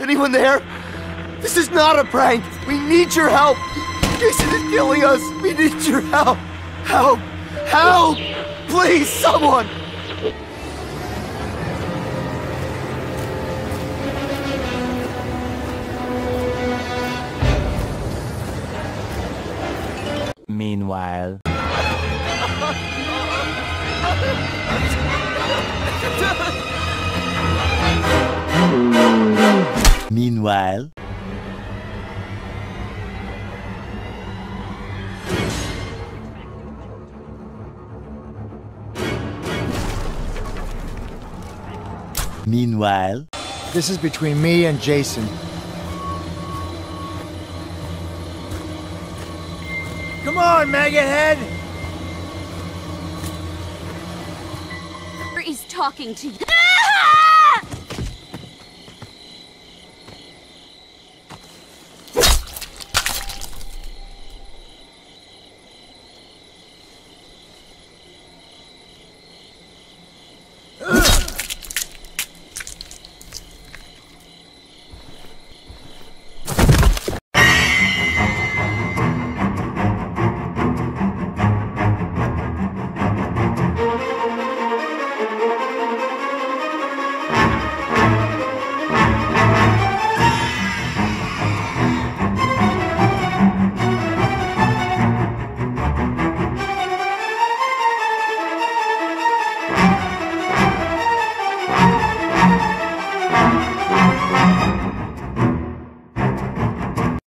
Anyone there? This is not a prank. We need your help. Jason is killing us. We need your help. Help. Help. Please, someone. Meanwhile. Meanwhile. Meanwhile. This is between me and Jason. Come on, maggot head! He's talking to you.